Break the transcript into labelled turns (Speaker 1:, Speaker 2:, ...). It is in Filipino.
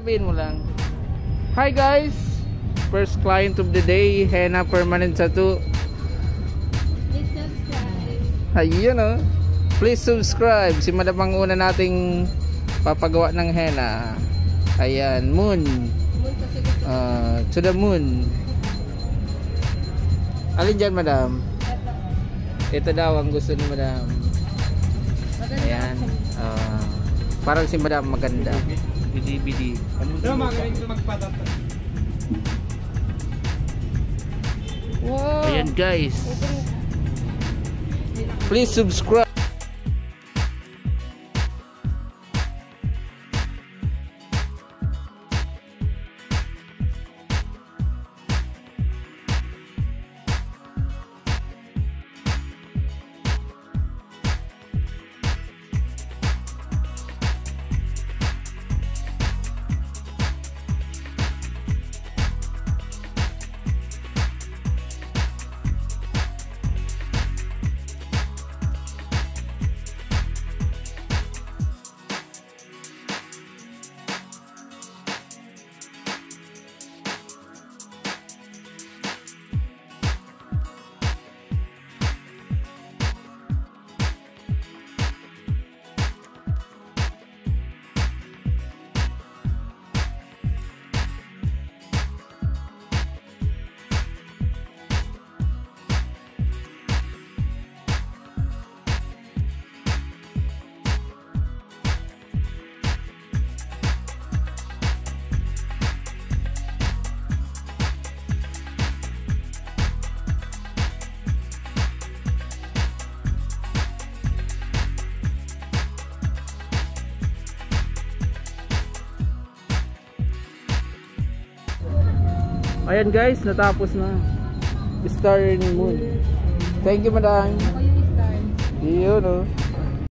Speaker 1: Sabihin mo lang. Hi guys! First client of the day, Henna Permanent Tattoo.
Speaker 2: Please subscribe.
Speaker 1: Ayun oh. Please subscribe. Si Madam ang una nating papagawa ng henna. Ayan, moon. Uh, to the moon. Alin dyan, Madam? Ito daw ang gusto ni Madam.
Speaker 2: Maganda
Speaker 1: Ayan. ah, parang si Madam maganda. Bidi-bidi.
Speaker 3: Pero magaling magpadata.
Speaker 2: Wow.
Speaker 1: Ayan guys. Please subscribe. Ayan guys, natapos na. Star and Moon. Thank you, Madam.
Speaker 2: Ako yung star.
Speaker 1: Yun oh.